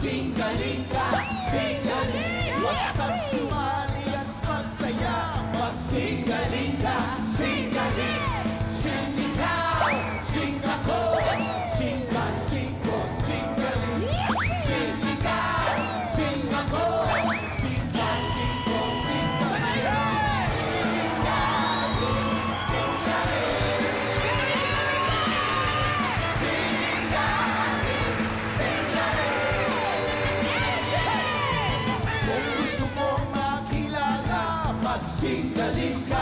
Singaling, ka, singaling What's that smile? Magsingaling ka,